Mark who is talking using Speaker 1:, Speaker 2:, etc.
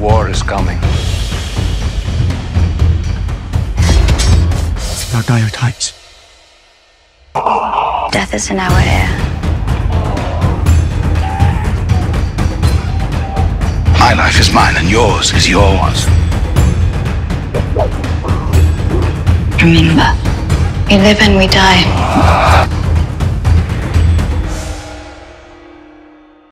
Speaker 1: War is coming.
Speaker 2: It's about dire times.
Speaker 3: Death is in our air.
Speaker 1: My life is mine and yours is yours.
Speaker 3: Remember, we live and we die.